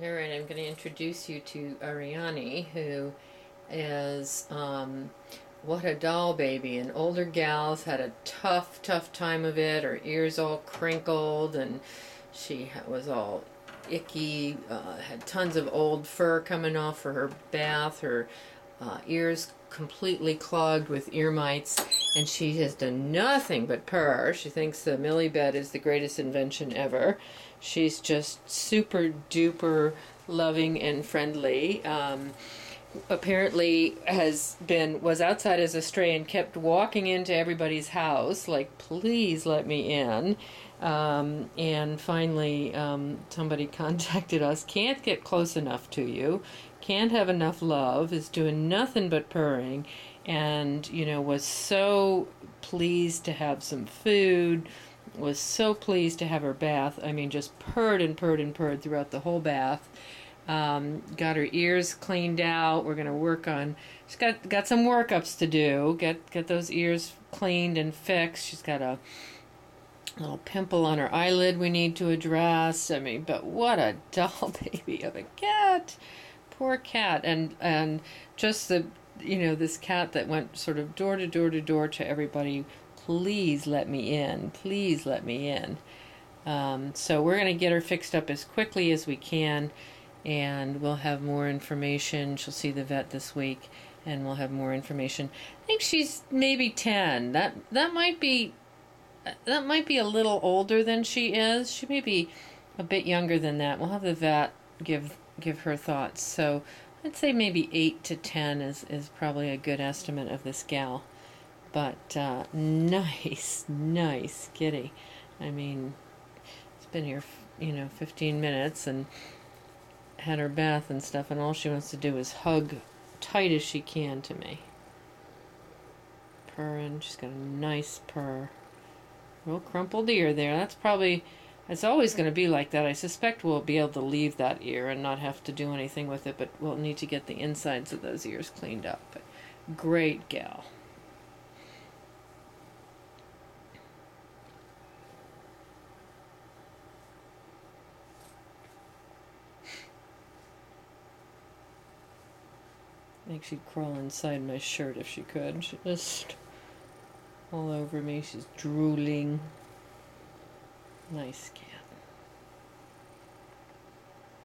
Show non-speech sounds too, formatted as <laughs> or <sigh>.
All right, I'm going to introduce you to Ariagne, who is um, what a doll baby. An older gal's had a tough, tough time of it. Her ears all crinkled, and she was all icky. Uh, had tons of old fur coming off for her bath. Her uh, ears completely clogged with ear mites, and she has done nothing but purr. She thinks the Millie bed is the greatest invention ever. She's just super duper loving and friendly. Um, apparently has been was outside as a stray and kept walking into everybody's house like please let me in um, and finally um, somebody <laughs> contacted us can't get close enough to you can't have enough love is doing nothing but purring and you know was so pleased to have some food was so pleased to have her bath. I mean, just purred and purred and purred throughout the whole bath. Um, got her ears cleaned out. We're gonna work on. She's got got some workups to do. Get get those ears cleaned and fixed. She's got a little pimple on her eyelid we need to address. I mean, but what a <laughs> doll baby of a cat. Poor cat. And and just the you know this cat that went sort of door to door to door to everybody please let me in. Please let me in. Um, so we're going to get her fixed up as quickly as we can, and we'll have more information. She'll see the vet this week, and we'll have more information. I think she's maybe ten. That that might be that might be a little older than she is. She may be a bit younger than that. We'll have the vet give give her thoughts. So I'd say maybe eight to ten is is probably a good estimate of this gal. But uh, <laughs> nice, nice kitty. I mean, it's been here, you know, 15 minutes and had her bath and stuff, and all she wants to do is hug tight as she can to me. Purring. She's got a nice purr. Real crumpled ear there. That's probably. It's always going to be like that. I suspect we'll be able to leave that ear and not have to do anything with it, but we'll need to get the insides of those ears cleaned up. But great gal. Think she'd crawl inside my shirt if she could. She just all over me. She's drooling. Nice cat.